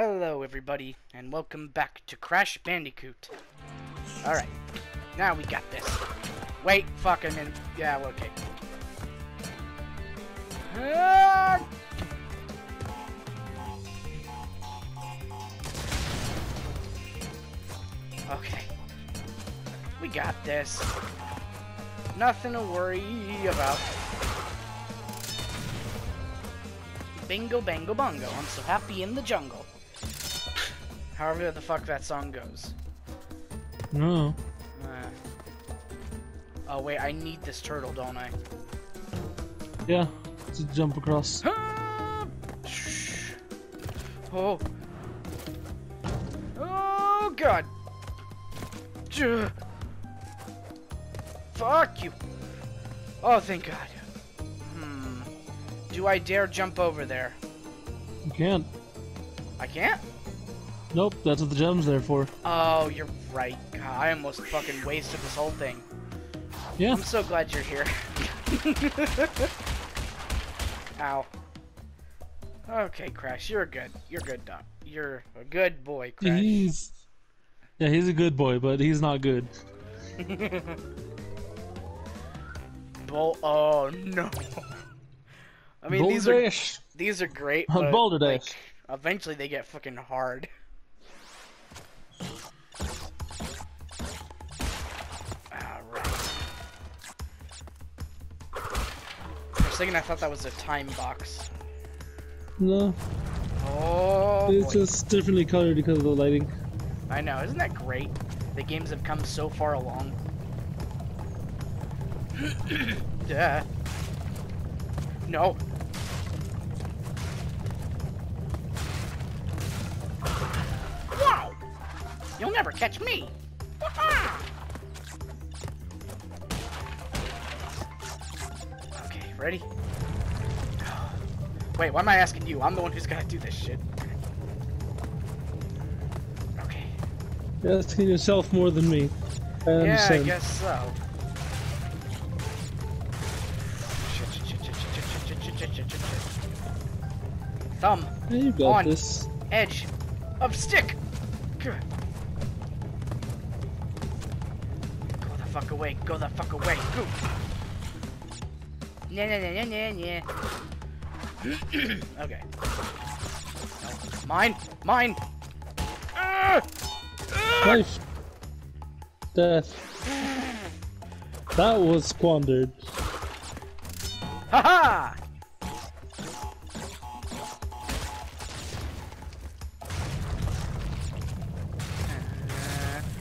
Hello, everybody, and welcome back to Crash Bandicoot. Alright, now we got this. Wait, fuck, I'm in. Yeah, okay. Ah! Okay. We got this. Nothing to worry about. Bingo, bango, bongo. I'm so happy in the jungle. However the fuck that song goes. No. Uh, oh, wait, I need this turtle, don't I? Yeah. To jump across. Shh. Oh. Oh, God. Ugh. Fuck you. Oh, thank God. Hmm. Do I dare jump over there? You can't. I can't? Nope, that's what the gem's there for. Oh, you're right. God, I almost fucking wasted this whole thing. Yeah. I'm so glad you're here. Ow. Okay, Crash, you're good. You're good, Doc. You're a good boy, Crash. He's. Yeah, he's a good boy, but he's not good. Bol- oh no. I mean, Boulder these are Dash. these are great, but Boulder like, eventually they get fucking hard. Second, I thought that was a time box. No, Oh, it's boy. just differently colored because of the lighting. I know. Isn't that great? The games have come so far along. yeah. No. Wow! You'll never catch me. Ready? Wait, why am I asking you? I'm the one who's gotta do this shit. Okay. You're asking yourself more than me. I yeah, understand. I guess so. Thumb you got on this. edge of stick. Go the fuck away. Go the fuck away. Go. Nah, nah, nah, nah, nah, nah. okay. No. Mine. Mine. Ah! Ah! Life. Death. That was squandered. Haha! Uh,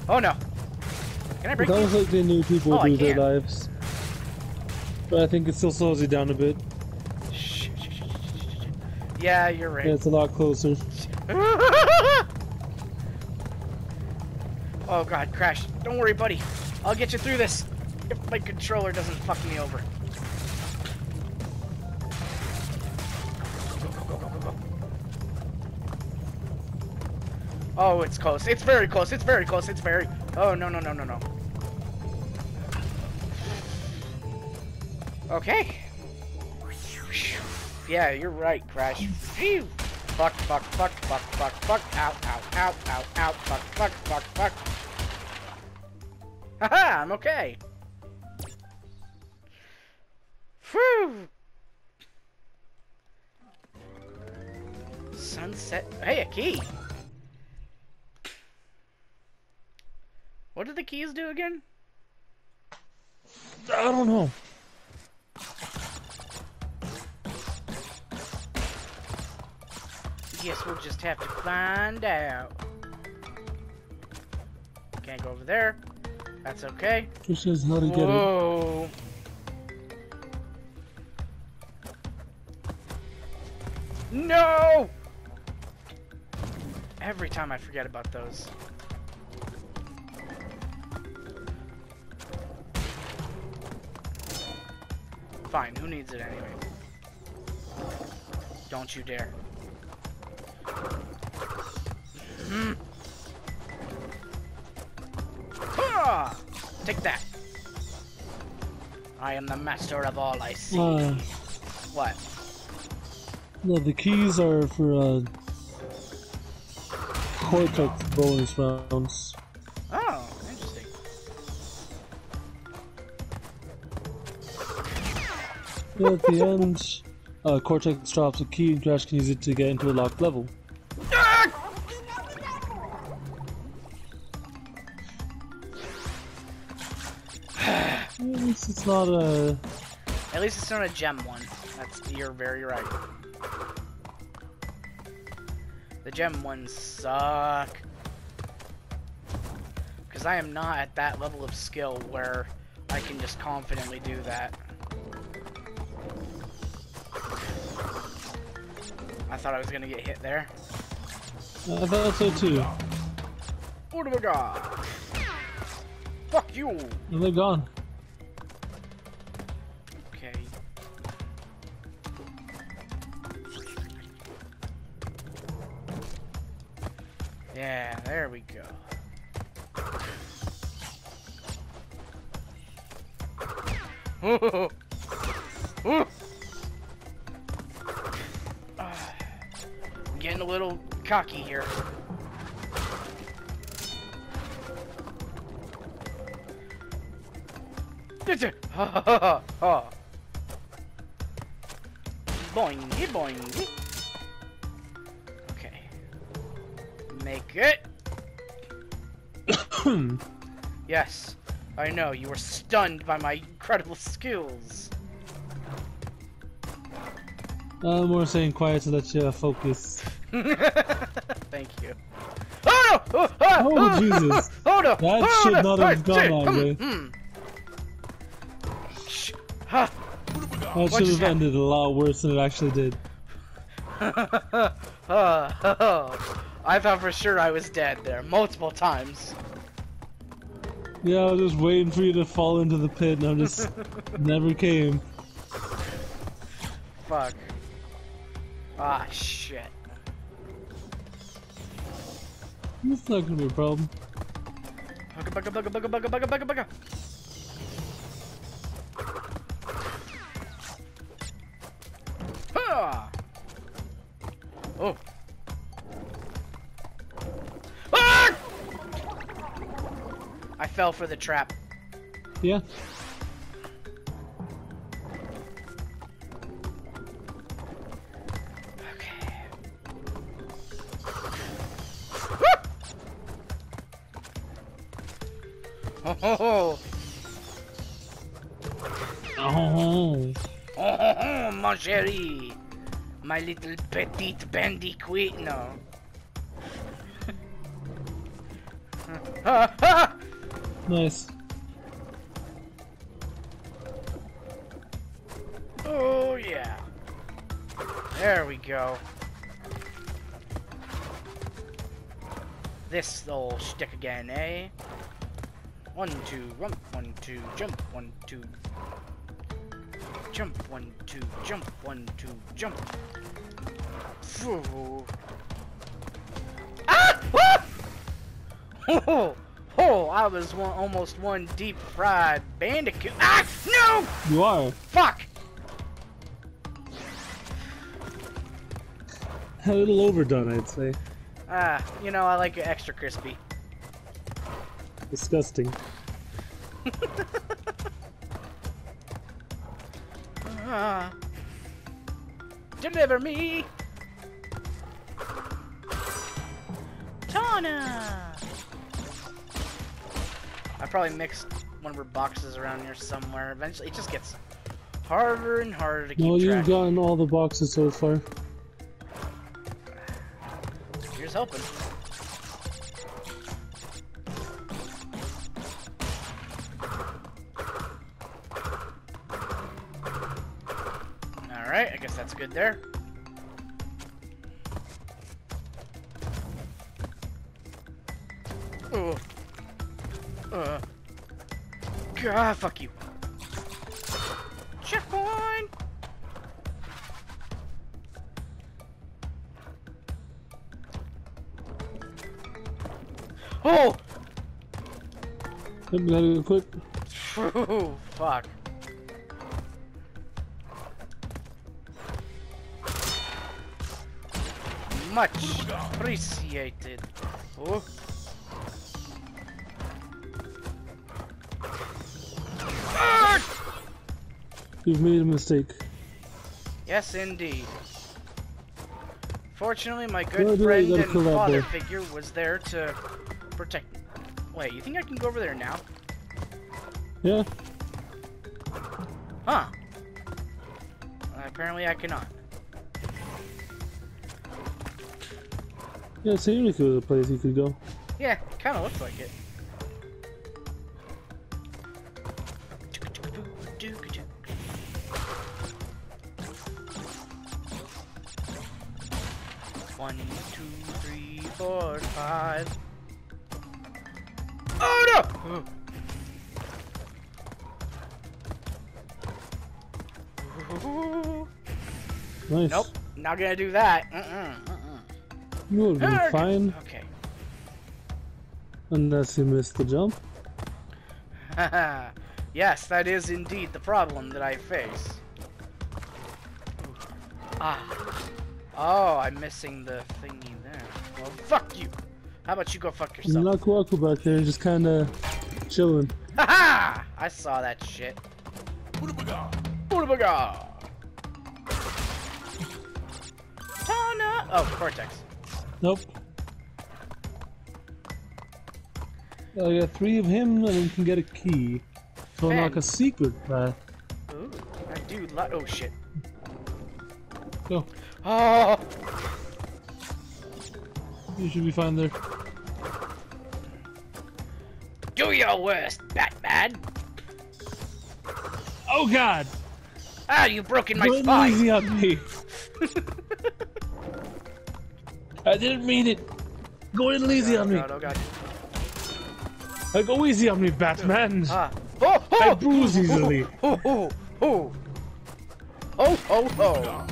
oh no! Can I break That these? was like they knew people Oh, I lose their lives. But I think it still slows you down a bit. Yeah, you're right. Yeah, it's a lot closer. oh god, Crash. Don't worry, buddy. I'll get you through this. If my controller doesn't fuck me over. Go, go, go. Oh, it's close. It's very close. It's very close. It's very. Oh, no, no, no, no, no. Okay. Yeah, you're right, Crash. Phew. Fuck, fuck, fuck, fuck, fuck, fuck. Ow, ow, ow, ow, ow. Fuck, fuck, fuck, fuck. Haha, I'm okay. Whew. Sunset. Hey, a key. What did the keys do again? I don't know. Guess we'll just have to find out. Can't go over there. That's okay. How to get it. Whoa. No! Every time I forget about those. Fine, who needs it anyway? Don't you dare. Ah! Take that. I am the master of all I see. Uh, what? no, the keys are for uh, Cortex bonus rounds. Yeah, at the end, uh, Cortex drops a key and Crash can use it to get into a locked level. At least it's not a. At least it's not a gem one. That's you're very right. The gem ones suck. Because I am not at that level of skill where I can just confidently do that. I thought I was gonna get hit there. Uh, I thought so too. Oh my god! Fuck you! And they're gone. Okay. Yeah, there we go. I'm cocky here. Boingy boingy. Okay. Make it. yes. I know, you were stunned by my incredible skills. I'm Uh, more saying quiet to let you focus. Thank you. Oh no! Oh, Oh, ah, Jesus. Oh no! That oh, should no. not have gone that way. Shh. Ha. That should have ended a lot worse than it actually did. Uh, oh. I thought for sure I was dead there multiple times. Yeah, I was just waiting for you to fall into the pit, and I just never came. Fuck. Ah, shit. It's not gonna be a problem. Bugga, bugga, bugga, bugga, bugga, bugga, bugga, bugga. Ha! Oh. Ah! I fell for the trap. Yeah. Oh, oh, oh. Oh. Oh, oh, oh, mon chéri. My little petite bandicoot. No. Nice. Oh, yeah. There we go. This old stick again, eh? One, two, rump, one, two, jump, one, two. Jump, one, two, jump, one, two, jump. Phew. Ah! Ah! Oh, oh, I was one, almost one deep fried bandicoot. Ah! No! You are. Fuck! A little overdone, I'd say. Ah, you know, I like it extra crispy. Disgusting. Ah. Deliver me! Tawna! I probably mixed one of her boxes around here somewhere. Eventually, it just gets harder and harder to keep track. you've gotten all the boxes so far. Here's hoping. There. Oh. Uh. God, fuck you. Checkpoint! Oh! Gotta go quick. Fuck. Much appreciated. Oh. You've made a mistake. Yes, indeed. Fortunately, my good No, friend and father figure was there to protect me. Wait, you think I can go over there now? Yeah. Huh. Uh, apparently I cannot. Yeah, it seemed like it was a place you could go. Yeah, kind of looks like it. One, two, three, four, five. Oh no! Nice. Nope, not gonna do that. Mm-mm, mm-mm. You have Ah, fine Okay. unless you missed the jump. yes, that is indeed the problem that I face. Ah. Oh, I'm missing the thingy there. Well, fuck you. How about you go fuck yourself? Aku Aku back there just kinda chilling. Haha! I saw that shit. Boodabaga! Tawna! Oh, Cortex. Nope. I got three of him and we can get a key. To unlock Man. a secret path. Ooh, I do li- Oh shit. Go. Oh! You should be fine there. Do your worst, Batman! Oh god! Ah, you've broken my Go spine! easy on me. I didn't mean it. Go in easy oh on me. god, oh god. Uh, Go easy on me, Batman. Ah. Oh, oh! I bruise easily. Oh, oh, oh. Oh, oh, oh.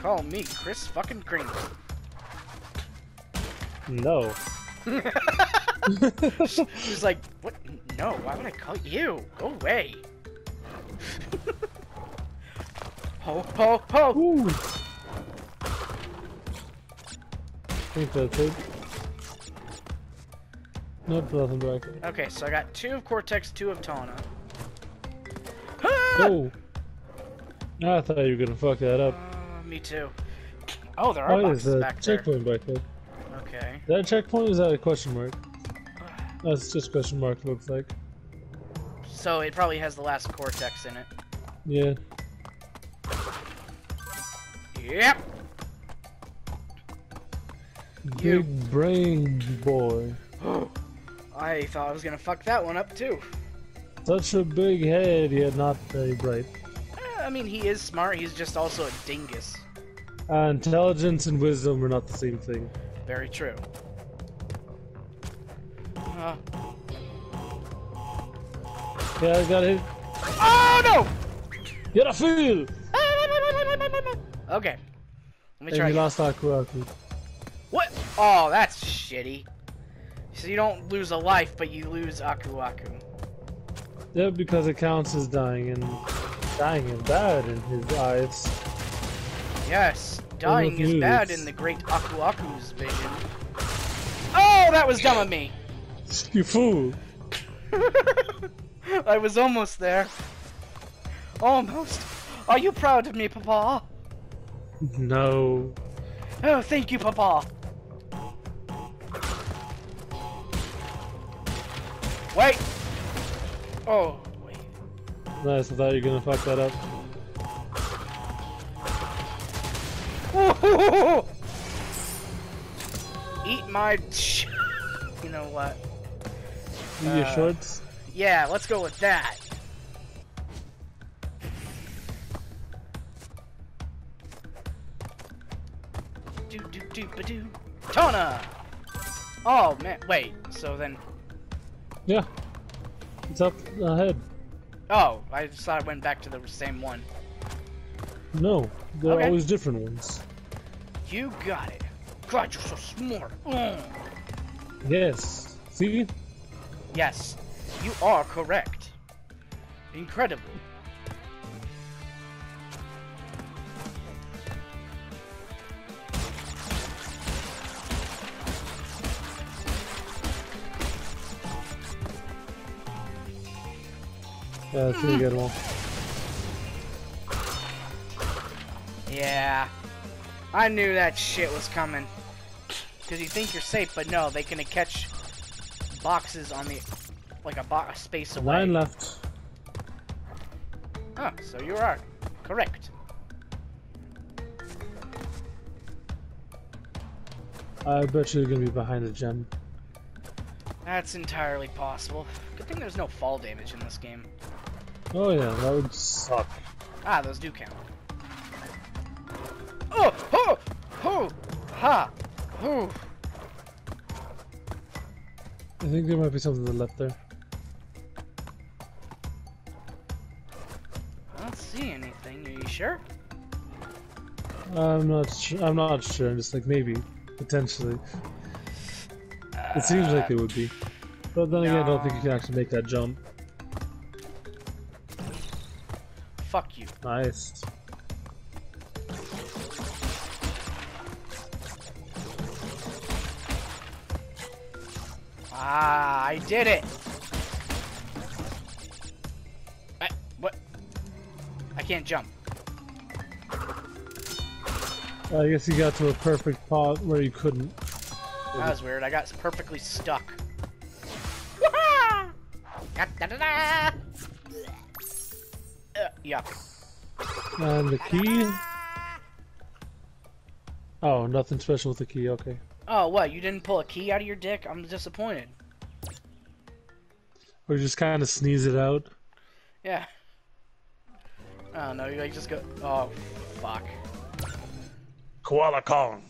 Call me Kris fucking Kringle. No. He's like, what? No, why would I call you? Go away. ho, ho, ho! Ooh. Think that's it. Nope, nothing back. Okay, so I got two of Cortex, two of Tawna. Ah! Oh! I thought you were gonna fuck that up. Uh, me too. Oh, there are there's boxes a back there. checkpoint back there. Okay. Is that a checkpoint is that a question mark? That's just question mark looks like. So it probably has the last Cortex in it. Yeah. Yep. You. Big brain boy. I thought I was gonna fuck that one up too. Such a big head, yet not very bright. Eh, I mean, he is smart. He's just also a dingus. Uh, intelligence and wisdom are not the same thing. Very true. Uh, Yeah, I got hit. oh no! Get a feel! Okay. Let me And try. you again. lost Aku Aku. Oh, that's shitty. So you don't lose a life, but you lose Aku Aku. Yeah, because it counts as dying, and dying is bad in his eyes. Yes, dying is bad in the great Aku Aku's vision. Oh, that was dumb of me. You fool! I was almost there. Almost. Are you proud of me, Papa? No. Oh, thank you, Papa. Wait. Oh, wait. Nice, I thought you were gonna fuck that up. Eat my. You know what? Eat your Uh, shorts? Yeah, let's go with that. Do do do ba do. Tawna. Oh man, wait. So then, Yeah. It's up ahead. oh, I just thought I went back to the same one. No, there are Okay. always different ones. You got it. God, you're so smart. Mm. Yes. See? Yes, you are correct. Incredible. Yeah, that's pretty good one. Yeah. I knew that shit was coming. Because you think you're safe, but no, they can catch boxes on the... Like a, bo a space away. Nine left. Oh, so you are correct. I bet you're gonna be behind a gem. That's entirely possible. Good thing there's no fall damage in this game. Oh yeah, that would suck. Ah, those do count. Oh! Oh! Oh! Ha! Oh! I think there might be something to the left there. I don't see anything. Are you sure? I'm not. Su I'm not sure. I'm just like maybe, potentially. It seems like it would be, but then again, I don't think you can actually make that jump. Fuck you. Nice. Ah, I did it! I, what? I can't jump. I guess you got to a perfect spot where you couldn't. That was weird. I got perfectly stuck. Wah! Da-da-da-da! Uh, yuck. And the key. Oh, nothing special with the key. Okay. Oh, what? You didn't pull a key out of your dick? I'm disappointed. Or you just kind of sneeze it out. Yeah. I don't know. You like just go. Oh, fuck. Koala Kong.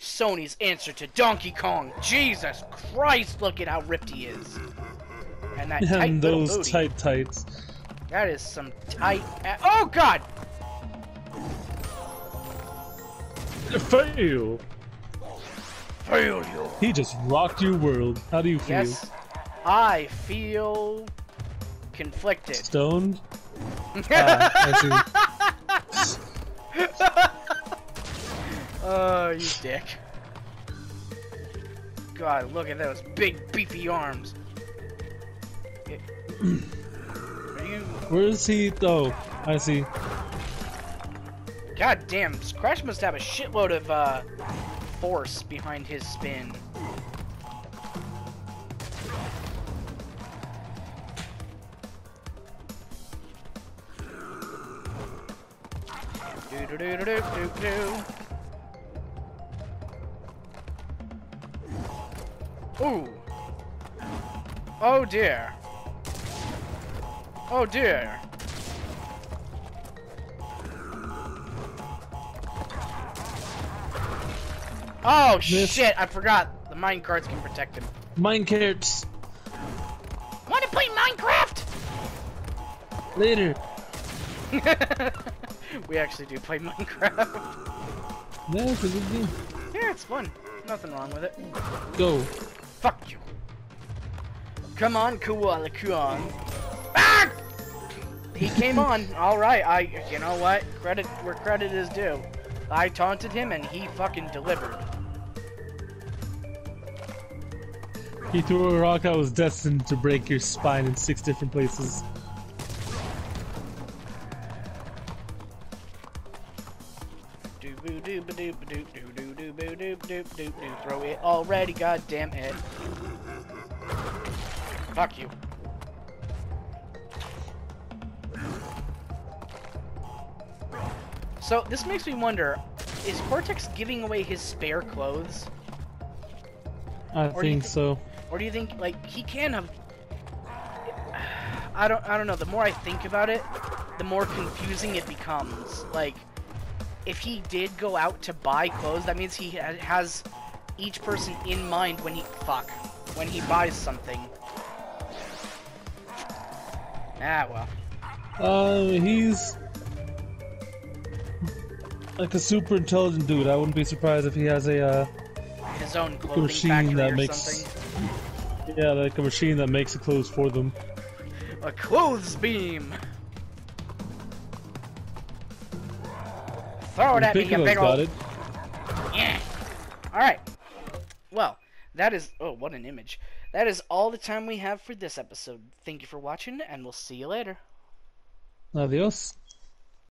Sony's answer to Donkey Kong. Jesus Christ! Look at how ripped he is. And that tight And those booty. tight tights. That is some tight. Oh God! Fail. Fail you. He just rocked your world. How do you feel? Yes, I feel conflicted. Stoned? Ah. Oh, you dick. God, look at those big beefy arms. Where is he? though? I see. God damn, Crash must have a shitload of uh, force behind his spin. Do do do do do do. Ooh. Oh dear. Oh dear. Oh Miss. shit, I forgot. The mine cards can protect him. Mine carrots. Wanna play Minecraft? Later. we actually do play Minecraft. Yeah, it's a good game. yeah, it's fun. Nothing wrong with it. Go. Fuck you. Come on, Koala Kong. Ah! He came on. All right. I. You know what? Credit where credit is due. I taunted him and he fucking delivered. He threw a rock that was destined to break your spine in six different places. Throw it already, goddamn it. Fuck you. So this makes me wonder: Is Cortex giving away his spare clothes, I Or think so. or do you think like he can have? I don't. I don't know. The more I think about it, the more confusing it becomes. Like, if he did go out to buy clothes, that means he has each person in mind when he fuck when he buys something. Ah well. Uh, he's like a super intelligent dude. I wouldn't be surprised if he has a uh, His own clothing machine factory that or makes something. yeah, like a machine that makes the clothes for them. A clothes beam. Throw it at me, you big got old. it. Yeah. All right. Well, that is oh what an image. That is all the time we have for this episode. Thank you for watching, and we'll see you later. Adios.